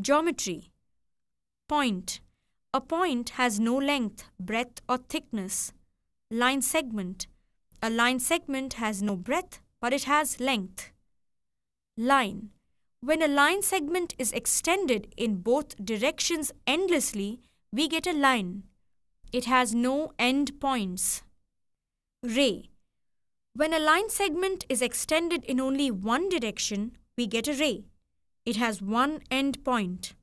Geometry Point A point has no length, breadth, or thickness. Line segment A line segment has no breadth, but it has length. Line When a line segment is extended in both directions endlessly, we get a line. It has no end points. Ray When a line segment is extended in only one direction, we get a ray. It has one end point.